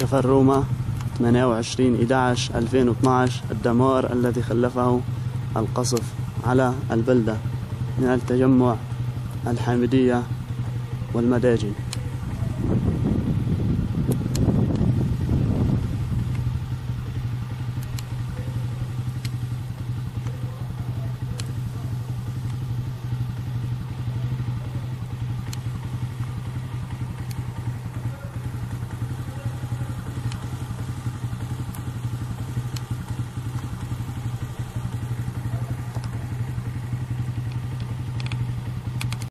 كفر روما 28 11 2012 الدمار الذي خلفه القصف على البلدة من التجمع الحامدية والمداجن.